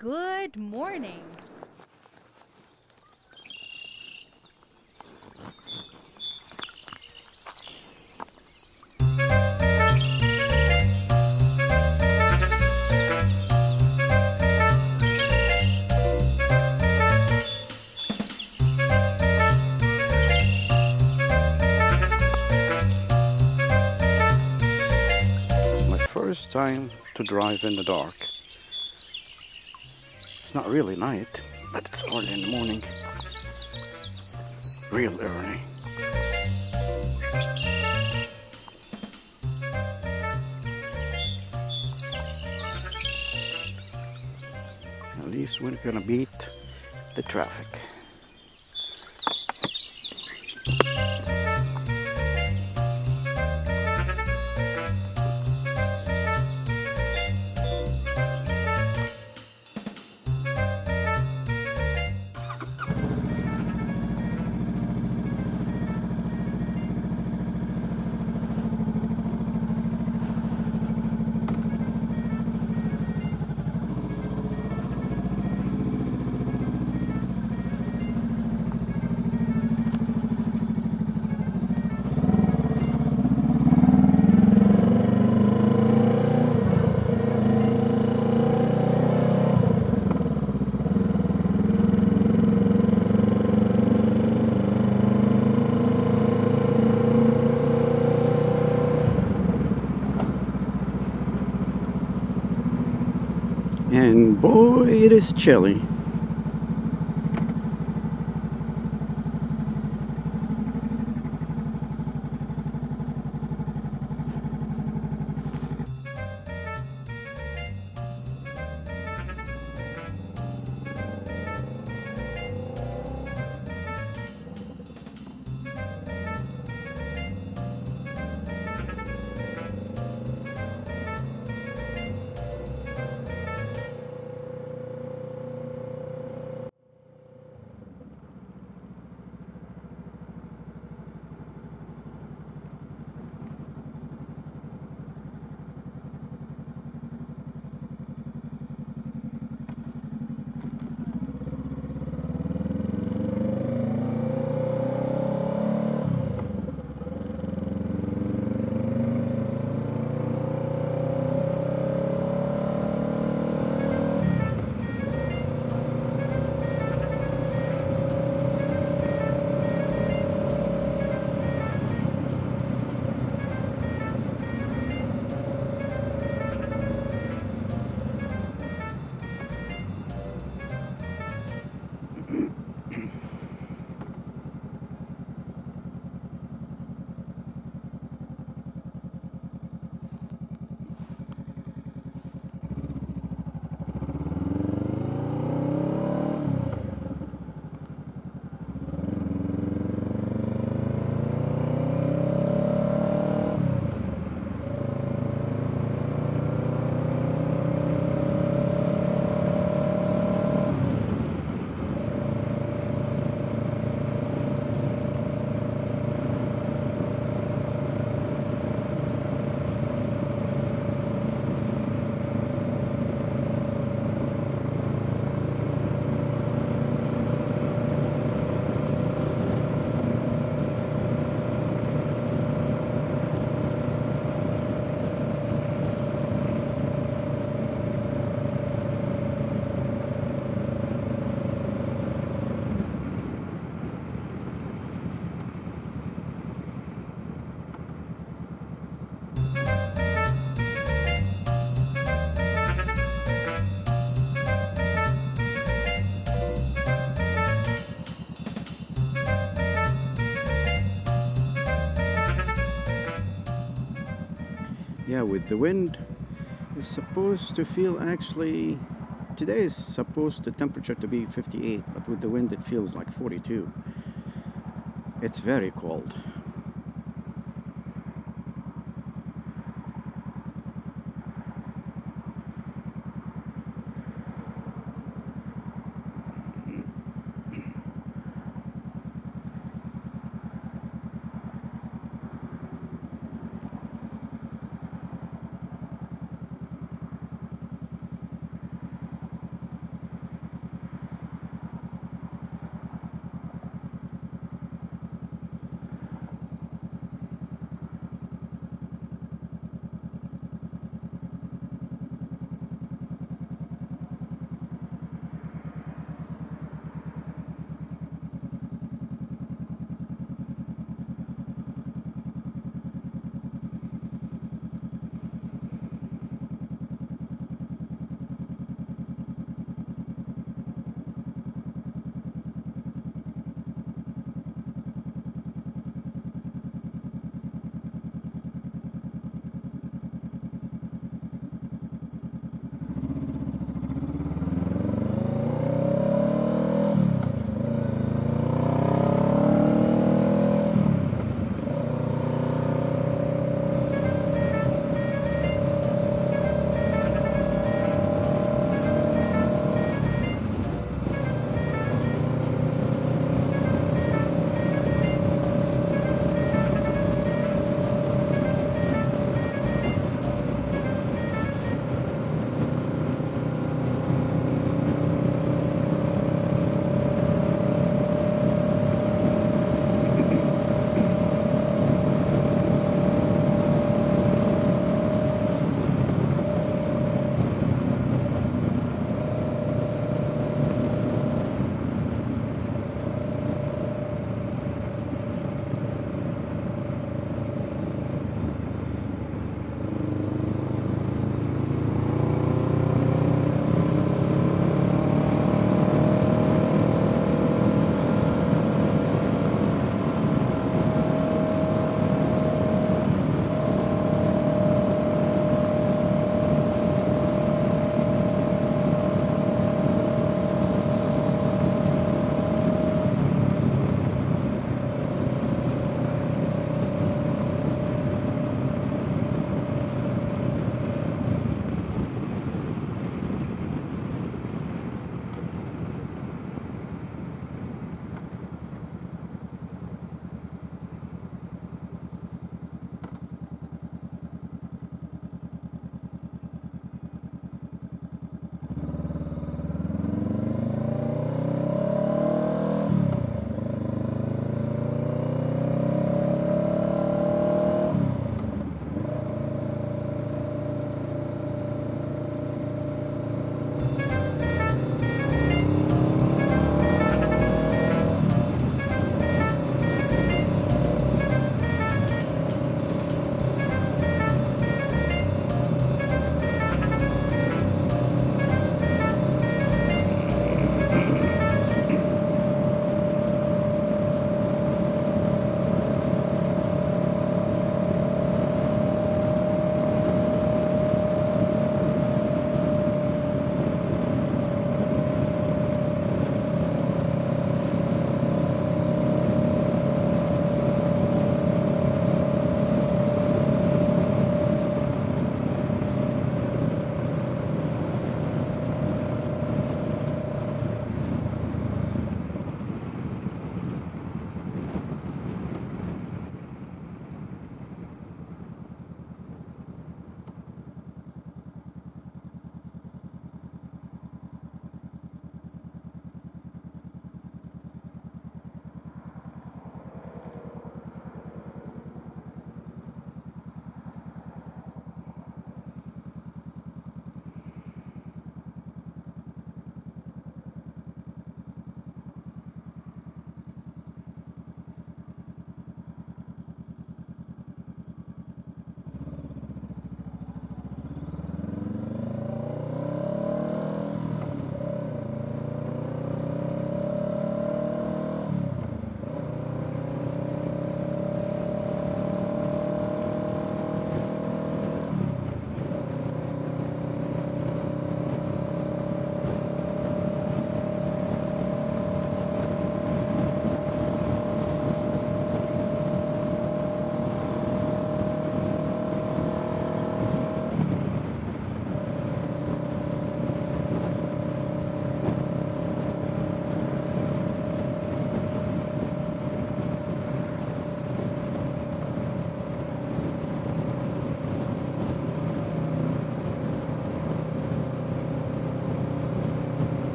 Good morning. my first time to drive in the dark. It's not really night, but it's early in the morning. Real early. At least we're gonna beat the traffic. It is chilly. Yeah, with the wind, it's supposed to feel actually. Today is supposed the temperature to be 58, but with the wind it feels like 42. It's very cold.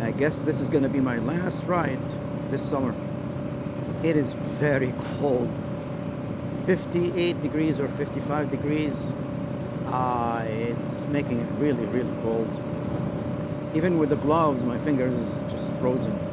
I guess this is going to be my last ride this summer. It is very cold. 58 degrees or 55 degrees. Uh, it's making it really, really cold. Even with the gloves, my fingers is just frozen.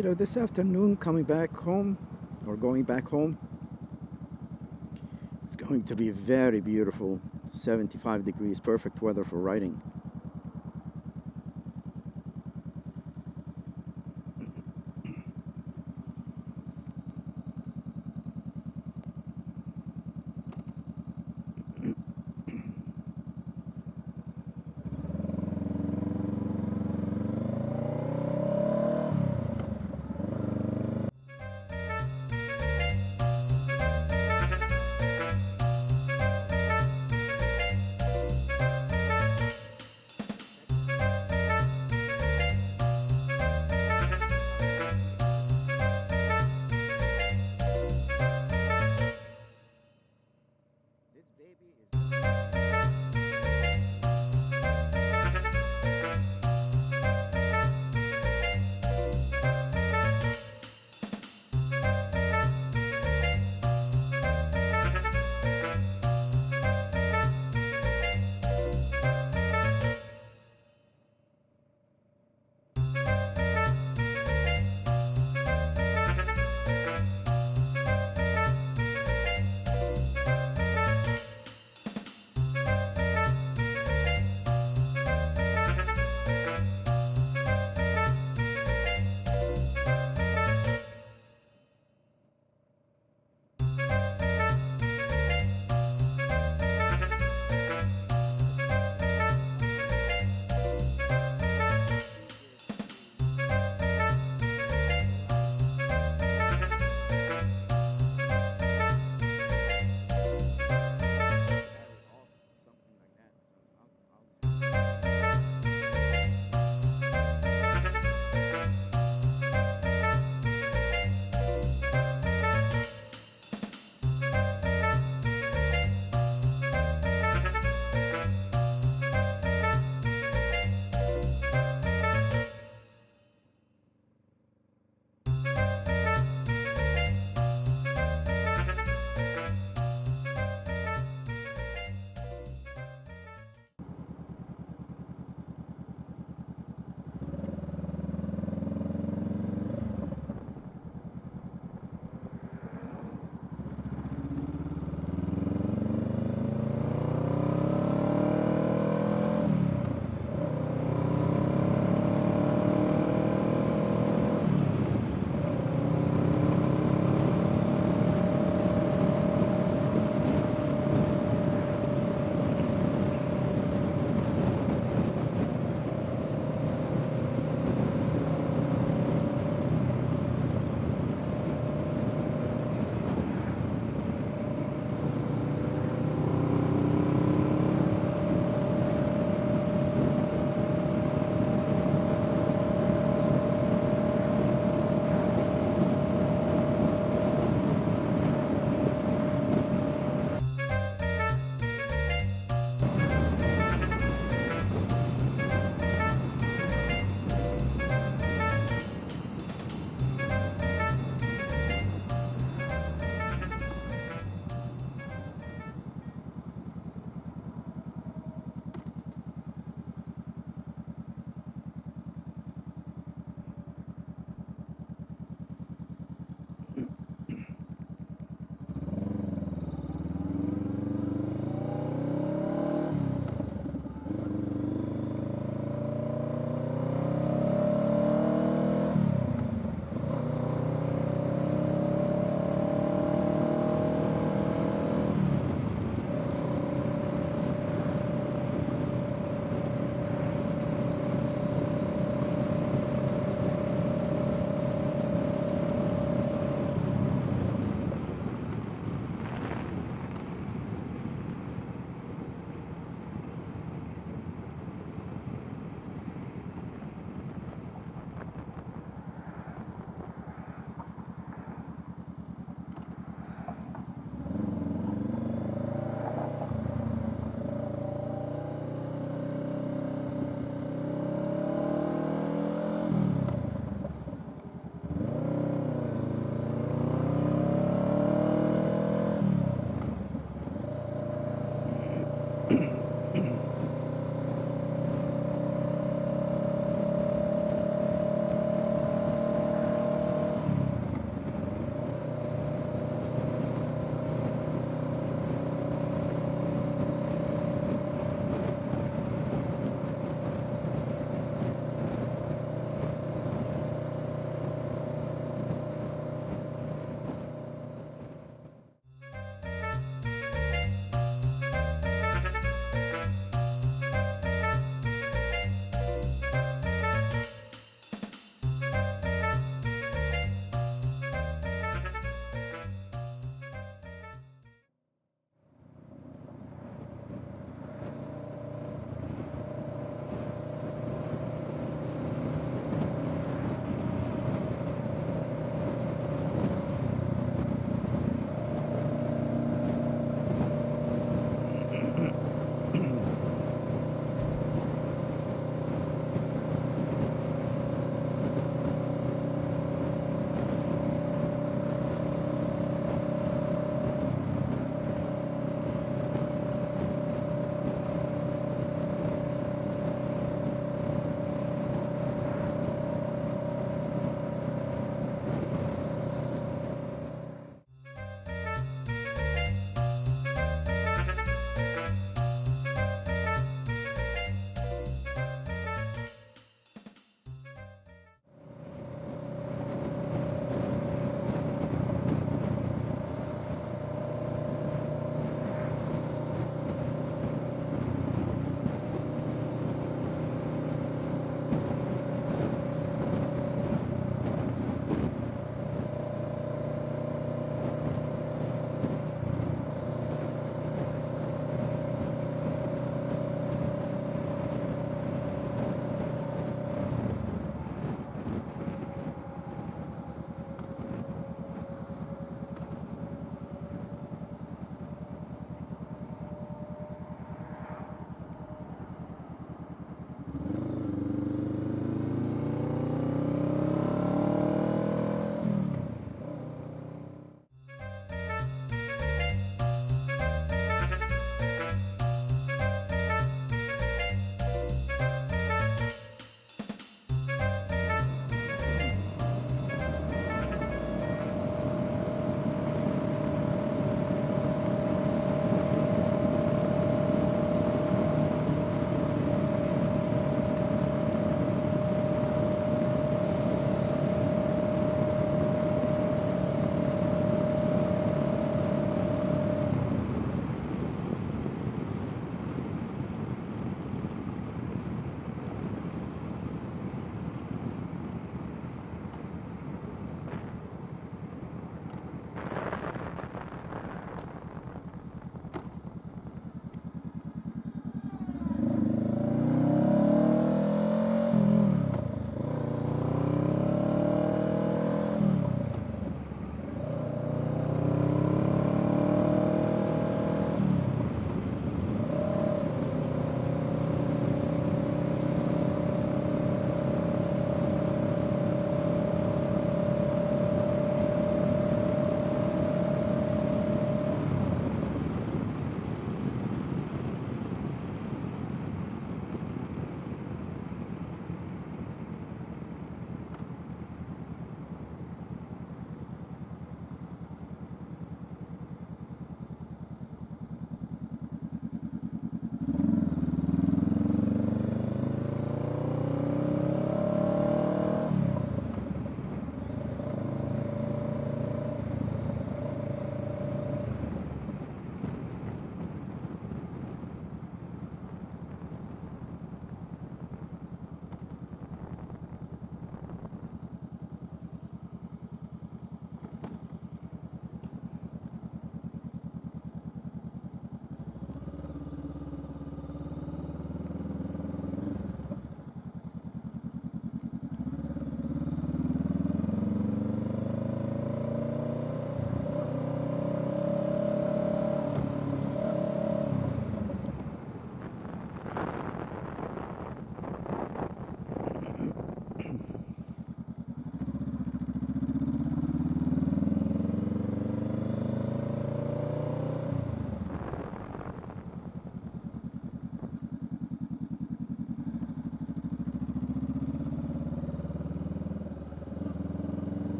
Later this afternoon coming back home or going back home. It's going to be very beautiful 75 degrees perfect weather for riding